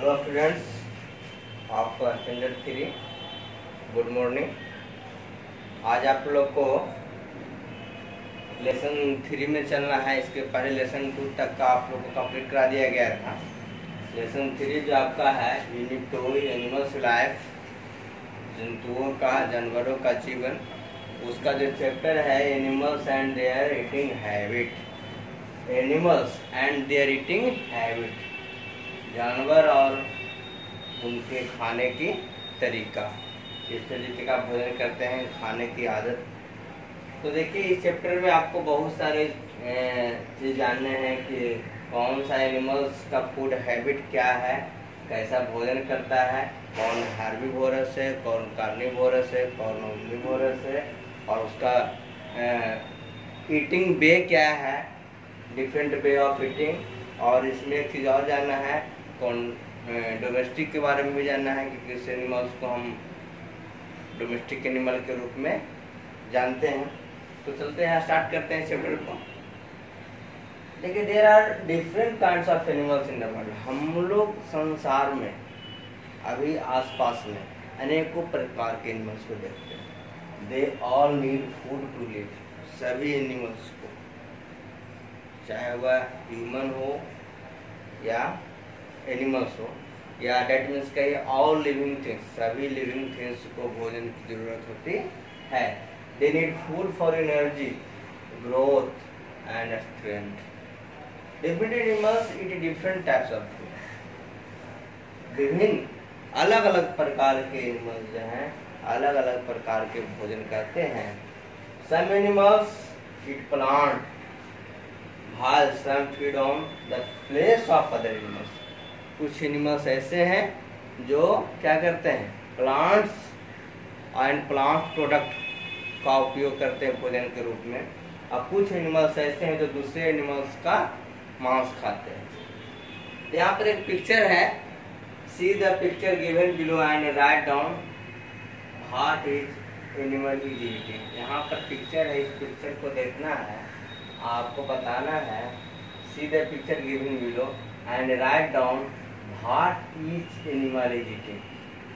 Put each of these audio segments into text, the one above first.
Hello students of standard three good morning आज आप लोग को लेसन थ्री में चलना है. इसके पहले लेसन टू तक का आप लोग को कंप्लीट करा दिया गया था. लेसन थ्री जो आपका है यूनिट टू एनिमल्स लाइफ जंतुओं का, जानवरों का जीवन, उसका जो चैप्टर है animals and their eating habit animals and their eating habit जानवर और उनके खाने की तरीका। किस तरीके का भोजन करते हैं, खाने की आदत। तो देखिए, इस चैप्टर में आपको बहुत सारे चीज़ जानने हैं कि कौन सा एनिमल्स का फ़ूड हैबिट क्या है, कैसा भोजन करता है, कौन हार्बीवोरस है, कौन कार्निवोरस है, कौन ओमनीवोरस है, और उसका ईटिंग वे क्या है डिफरेंट वे ऑफ़ ईटिंग और इसमें एक चीज़ और जानना है कौन डोमेस्टिक के बारे में भी जानना है कि किस एनिमल्स को हम डोमेस्टिक एनिमल के रूप में जानते हैं। तो चलते हैं स्टार्ट करते हैं चैप्टर को। देखिए there are different kind of animals in the world हम लोग संसार में, अभी आसपास में, अनेकों प्रकार के एनिमल्स को देखते हैं। They all need food to live सभी एनिमल्स को। चाहे वह ह्यूमन हो या एनिमल्स हो, या डेट मीन्स कहिए ऑल लिविंग थिंग्स सभी लिविंग थिंग्स को भोजन की ज़रूरत होती है। They need food for energy growth and strength different animals eat different types of food विभिन्न अलग अलग प्रकार के एनिमल्स जो हैं अलग अलग प्रकार के भोजन करते हैं। Some animals eat plant while some feed on the flesh of other animals. कुछ एनिमल्स ऐसे हैं जो क्या करते हैं? प्लांट्स एंड प्लांट प्रोडक्ट का उपयोग करते हैं भोजन के रूप में। और कुछ एनिमल्स ऐसे हैं जो दूसरे एनिमल्स का मांस खाते हैं। यहाँ पर एक पिक्चर है। See the picture given below and write down what is animal is eating यहाँ पर पिक्चर है, इस पिक्चर को देखना है। आपको बताना है। See the picture given below and write down what each animal is eating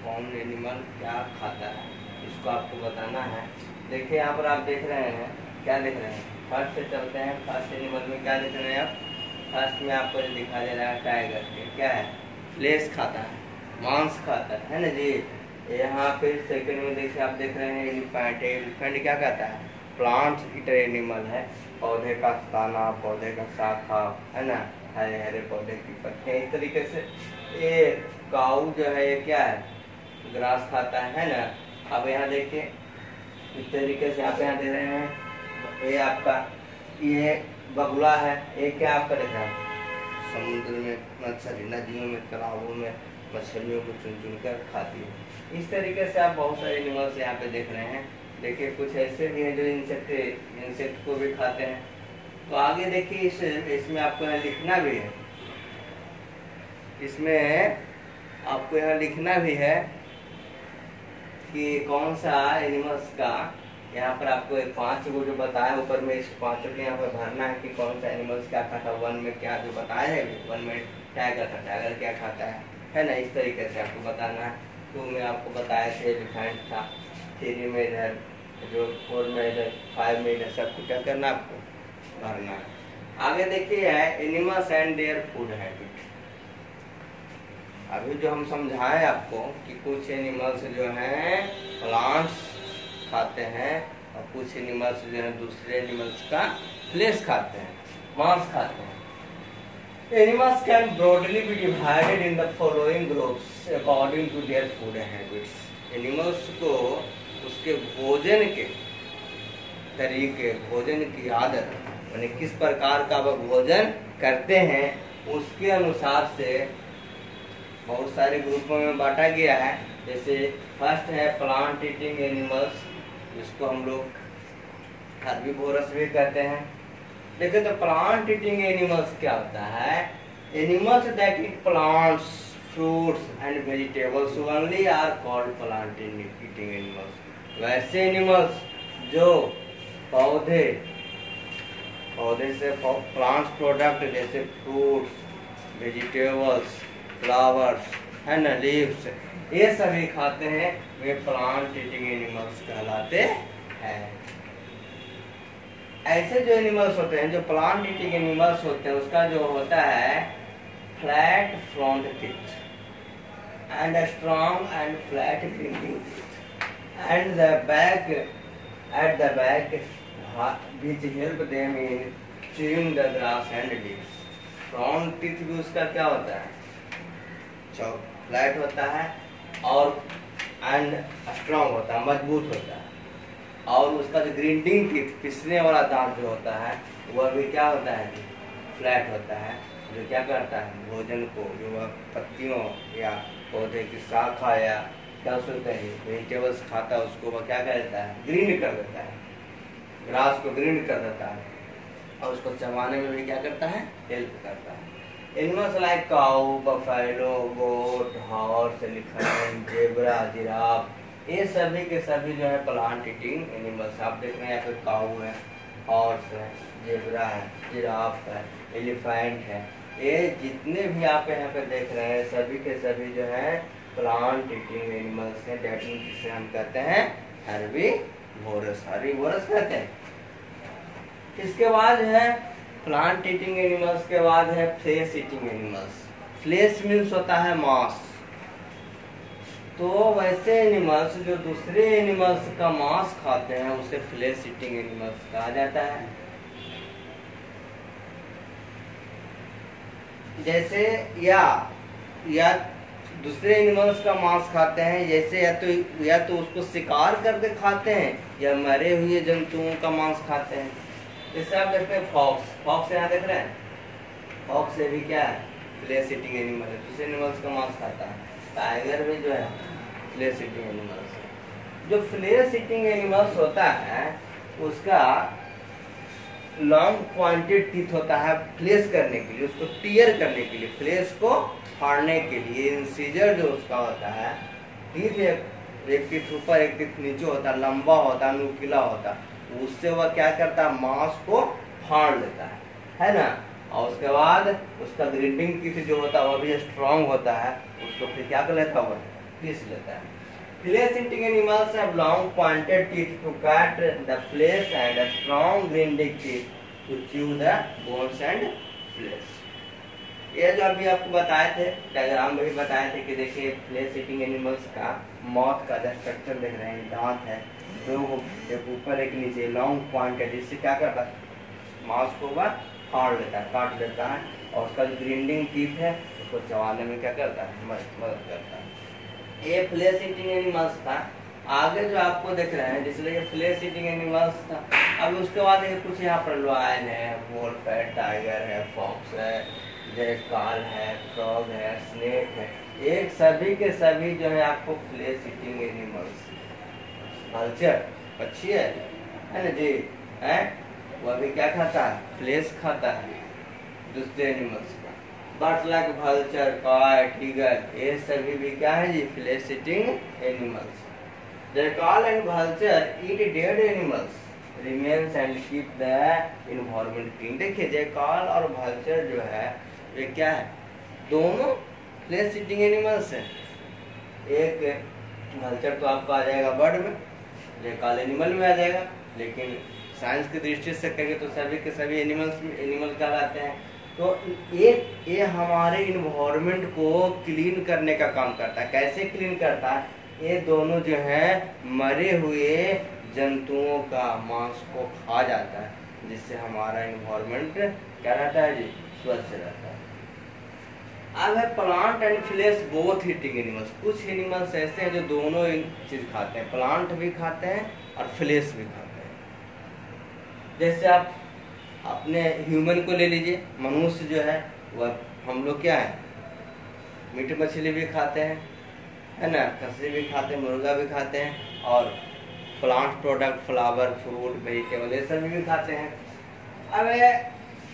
कौन एनिमल क्या खाता है? इसको आपको बताना है। देखिए, यहाँ पर आप देख रहे हैं, क्या देख रहे हैं? फ़र्स्ट से चलते हैं। फ़र्स्ट एनिमल में क्या देख रहे हैं आप? फ़र्स्ट में आपको जो दिखा दे रहा है टाइगर ये क्या है? फ्लेश खाता है। मांस खाता है ना जी? यहाँ पे सेकंड में देखिए, आप देख रहे हैं एलिफेंट एलिफेंट क्या कहता है? प्लांट ईटर एनिमल है। पौधे का ताना पौधे का शाखा, है ना? हरे हरे पौधे की पत्तियाँ इस तरीके से ये काऊ जो है, ये क्या है? ग्रास खाता है ना? अब यहाँ देखिए, इस तरीके से आप यहाँ दे रहे हैं। ये आपका, ये बगुला है, ये क्या आपका देख है? समुद्र में मछली नदियों में, तालाबों में मछलियों को चुन चुन कर खाती है। इस तरीके से आप बहुत सारे एनिमल्स यहाँ पे देख रहे हैं। देखिए, कुछ ऐसे भी हैं जो इंसेक्ट इंसेक्ट को भी खाते हैं। तो आगे देखिए इस, इसमें आपको यहाँ लिखना भी है। इसमें आपको यहाँ लिखना भी है कि कौन सा एनिमल्स का, यहाँ पर आपको एक पाँच को जो बताया, ऊपर में इस पाँचों के यहाँ पर भरना है कि कौन सा एनिमल्स क्या खाता है, वन में क्या जो बताया है, वन में टाइगर था टाइगर क्या खाता है। है ना? इस तरीके से आपको बताना है। टू में आपको बताया थे एलिफेंट था थ्री में इधर, जो फोर में इधर फाइव में इधर सबको क्या करना आपको। भरना है आगे देखिए है animals and their food habit अभी जो हम समझाए आपको कि कुछ एनिमल्स जो हैं प्लांट्स खाते हैं और कुछ एनिमल्स जो हैं, दूसरे एनिमल्स का फ्लेश खाते हैं, मांस खाते हैं। Animals can broadly be divided in the following groups according to their food habits. Animals को उसके भोजन के तरीके, भोजन की आदत यानी किस प्रकार का वह भोजन करते हैं, उसके अनुसार से बहुत सारे ग्रुपों में बांटा गया है। जैसे फ़र्स्ट है प्लांट ईटिंग एनिमल्स जिसको हम लोग हर्बीवोरस भी कहते हैं। देखिए तो प्लांट ईटिंग एनिमल्स क्या होता है? Animals that eat plants fruits and vegetables only are called plant eating animals वैसे एनिमल्स जो पौधे पौधे से प्लांट्स प्रोडक्ट जैसे फ्रूट्स वेजिटेबल्स फ्लावर्स है ना लीव्स ये सभी खाते हैं, वे प्लांट ईटिंग एनिमल्स कहलाते हैं। ऐसे जो एनिमल्स होते हैं, जो प्लांट ईटिंग एनिमल्स होते हैं, उसका जो होता है flat front teeth and a strong and flat teeth and the back, at the which help them in chewing the grass and leaves. Front teeth भी उसका क्या होता है? चौक फ्लैट होता है और एंड स्ट्रांग होता है, मज़बूत होता है। और उसका जो ग्रिंडिंग टीथ पिसने वाला दांत जो होता है, वह भी क्या होता है? फ्लैट होता है, जो क्या करता है? भोजन को, जो वह पत्तियों या पौधे की शाखा या क्या उसको कहें वेजिटेबल्स खाता है, उसको वह क्या कर देता है? ग्रीन कर देता है। ग्रास को ग्रीन कर देता है। और उसको चबाने में भी क्या करता है? हेल्प करता है। Animals like cow, buffalo, goat, horse, elephant, zebra, giraffe ये सभी के सभी जो है प्लांट ईटिंग एनिमल्स आप देख रहे हैं यहाँ पे काऊ है हॉर्स है जेबरा है जिराफ है एलिफेंट है ये जितने भी आप यहाँ पे देख रहे हैं सभी के सभी जो है प्लांट ईटिंग एनिमल्स हैं डेट जिसे हम कहते हैं हर्बी वोरस। हर्बी वोरस कहते हैं? इसके बाद है? प्लांट ईटिंग एनिमल्स के बाद है flesh eating animals flesh means होता है मांस। तो वैसे एनिमल्स जो दूसरे एनिमल्स का मांस खाते हैं, उसे फ्लेश ईटिंग एनिमल्स कहा जाता है। जैसे या या दूसरे एनिमल्स का मांस खाते हैं, जैसे या तो या तो उसको शिकार करके खाते हैं, या मरे हुए जंतुओं का मांस खाते हैं। जैसे आप देखते हैं फॉक्स। फॉक्स यहाँ देख रहे हैं? फॉक्स से भी क्या है? फ्लेश ईटिंग एनिमल है। दूसरे एनिमल्स का मांस खाता है। टाइगर भी जो है, फ्लेश ईटिंग एनिमल्स जो फ्लेश ईटिंग एनिमल्स होता है, उसका लॉन्ग पॉइंटेड टीथ होता है फ्लेश करने के लिए, उसको टीयर करने के लिए। फ्लेश को फाड़ने के लिए इंसीजर जो उसका होता है टीथ एक एक टीथ ऊपर, एक टीथ नीचे होता है लंबा होता है नुकीला होता है उससे वह क्या करता है, मांस को फाड़ लेता है है ना और उसके बाद उसका ग्रिंडिंग टीथ जो होता है, वह भी स्ट्रांग होता है, उसको फिर क्या कर लेता है पीस लेता है Flesh eating animals have long pointed teeth to cut the flesh and a strong grinding teeth to chew the. ये जो अभी आपको बताए थे डायग्राम में भी बताए थे कि देखिए फ्लेश ईटिंग एनिमल्स का, मौत का जो स्ट्रक्चर देख रहे हैं, दांत है दो एक ऊपर एक नीचे लॉन्ग पॉइंट है, जिससे क्या करता है? मांस को वह फाड़ लेता है, काट लेता है, और उसका जो ग्रिंडिंग टीथ है, उसको चबाने में क्या करता है? मदद करता है। ये फ्लेश ईटिंग एनिमल्स था। आगे जो आपको देख रहे हैं जिसलिए ये फ्लेश ईटिंग एनिमल्स था, अब उसके बाद ये कुछ यहाँ पर लॉयन है वोल्फ है टाइगर है फॉक्स है काल है फ्रॉग है स्नेक है, एक सभी के सभी जो है आपको फ्लेश ईटिंग एनिमल्स कल्चर अच्छी है है ना जी? है? वो अभी क्या खाता है? फ्लेश खाता है दूसरे एनिमल्स का। बट लाइक भल्चर काय टीगर ये सभी भी क्या है जी? Flesh eating animals the jackal and vulture eat dead animals remains and keep the environment clean देखिए जयकाल और भल्चर जो है ये क्या है? दोनों फ्लेश ईटिंग एनिमल्स हैं। एक भल्चर तो आपका आ जाएगा बर्ड में, ये काल एनिमल में आ जाएगा, लेकिन साइंस की दृष्टि से कहेंगे तो सभी के सभी एनिमल्स में एनिमल कहलाते हैं। तो एक ये हमारे इन्वायरमेंट को क्लीन करने का काम करता है। कैसे क्लीन करता है? ये दोनों जो है, मरे हुए जंतुओं का मांस को खा जाता है, जिससे हमारा इन्वायरमेंट क्या रहता है जी? स्वच्छ रहता है। अब है plant and flesh both eating animals कुछ एनिमल्स ऐसे हैं जो दोनों चीज़ खाते हैं। प्लांट भी खाते हैं और फ्लेश भी खाते हैं। जैसे आप अपने ह्यूमन को ले लीजिए। मनुष्य जो है, वह हम लोग क्या है? मीट मछली भी खाते हैं, है ना? खस्सी भी खाते हैं, मुर्गा भी खाते हैं और plant product flower fruit vegetable ये सभी भी खाते हैं। अब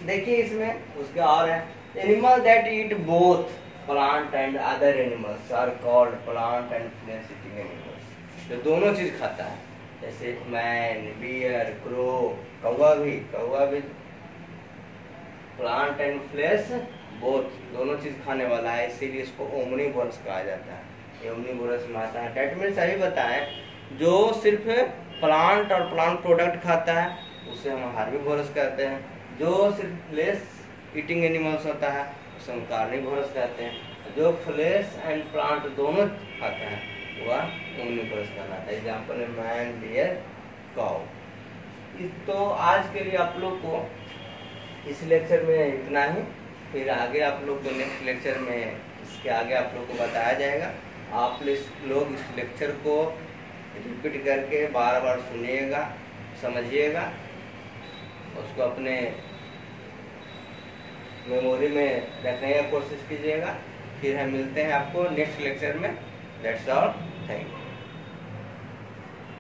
देखिए इसमें उसके और है। That eat both plant and other animals are called plant and flesh eating animals. जो दोनों चीज़ खाता है, जैसे मैन बियर क्रो कौवा भी कौवा भी प्लांट एंड फ्लेश बोथ दोनों चीज़ खाने वाला है, इसीलिए इसको ओमनीवोरस कहा जाता है। ये ओमनीवोरस में आता है। डेट मीन्स अभी बताएँ, जो सिर्फ़ प्लांट और प्लांट प्रोडक्ट खाता है, उसे हम हार्बीवोरस कहते हैं। जो सिर्फ़ फ्लेश ईटिंग एनिमल्स होता है, उसे हम कार्निवोरस कहते हैं। जो फ्लेश एंड प्लांट दोनों खाता है, वह ओमनीवोरस कहलाता है। एग्ज़ाम्पल है मैन डियर काउ तो आज के लिए आप लोग को इस लेक्चर में इतना ही। फिर आगे आप लोग को नेक्स्ट लेक्चर में इसके आगे आप लोग को बताया जाएगा। आप लोग इस लेक्चर को रिपीट करके बार बार सुनिएगा, समझिएगा। उसको अपने मेमोरी में रखने का कोशिश कीजिएगा। फिर हम मिलते हैं आपको नेक्स्ट लेक्चर में। That's all thank you